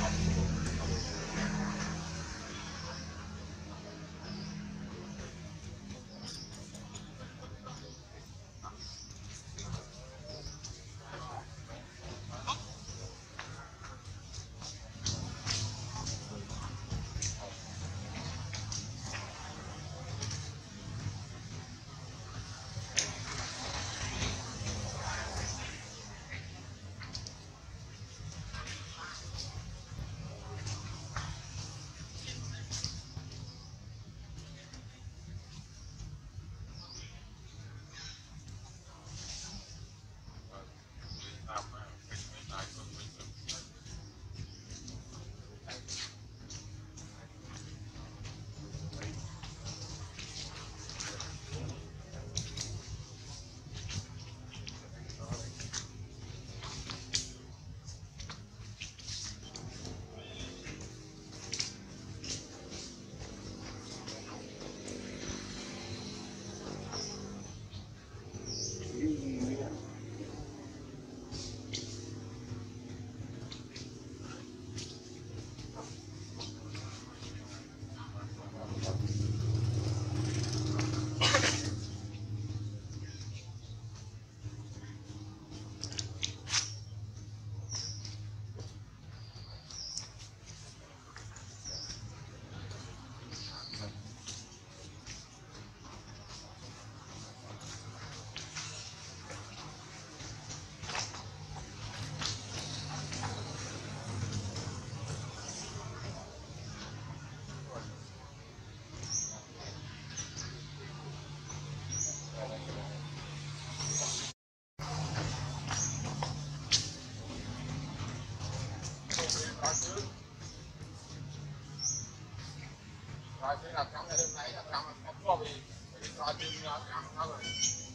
comfortable. ซึ่งหลักการที่สําคัญ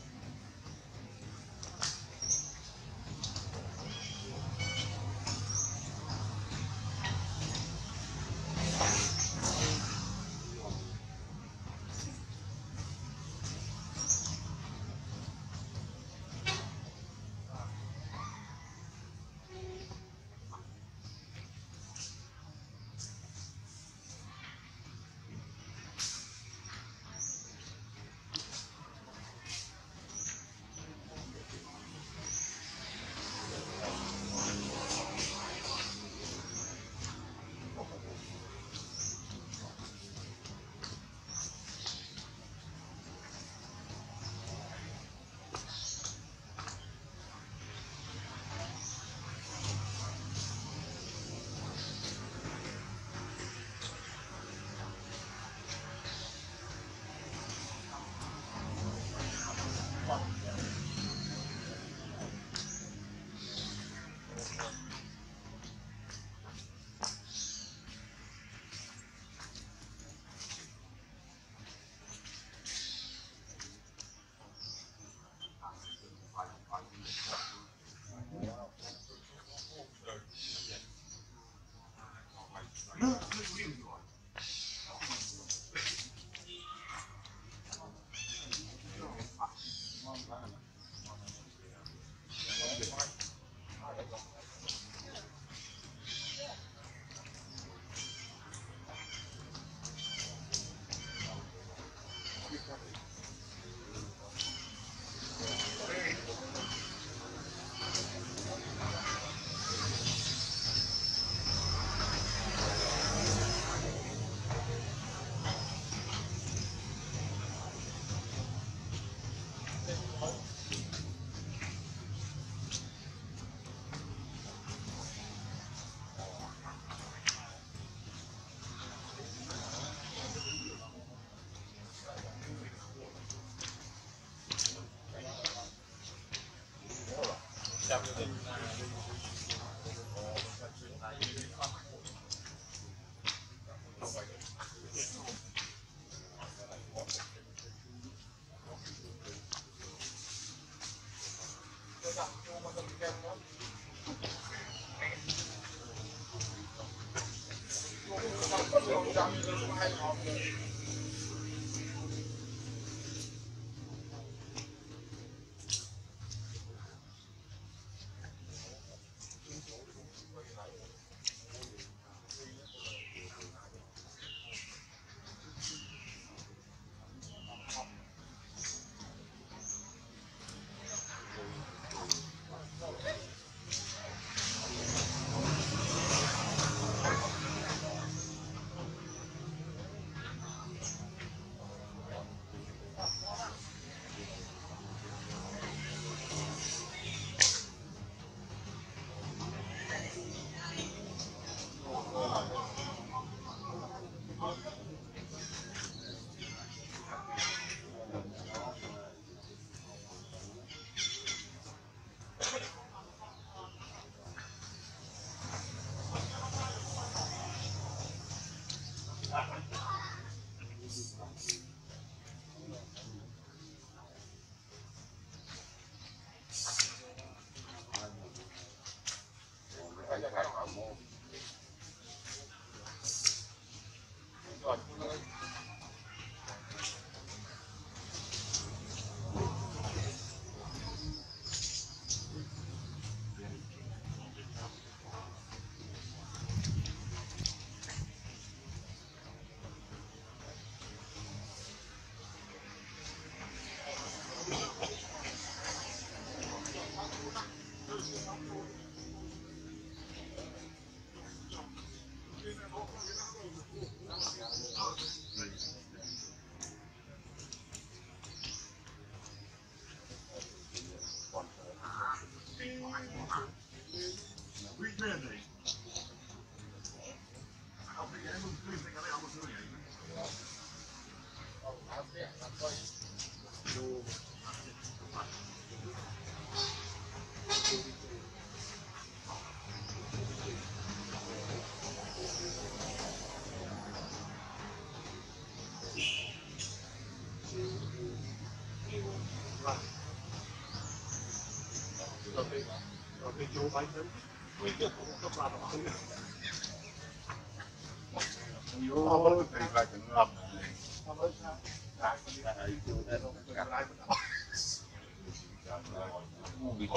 Vì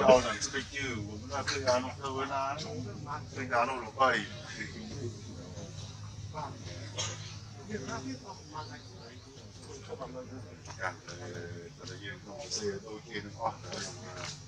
cho rằng cái chữ của nó cái giá nó thơ na cái giá nó nó bay Càng là yên nó xe đôi kia nó khoan Io mio caro lei va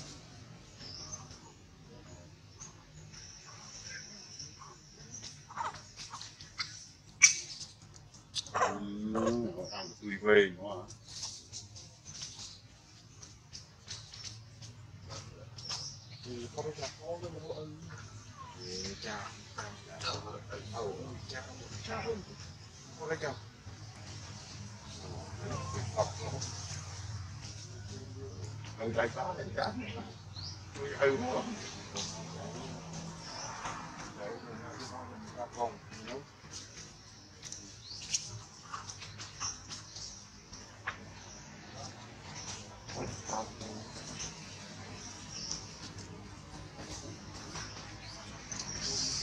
về đúng không không là cái cha ừ cha cha tại sao lại cá? Ừ, đúng không? không Chào ta.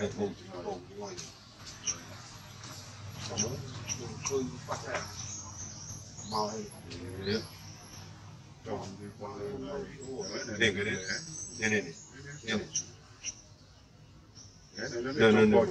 You Yeah. No, no, no.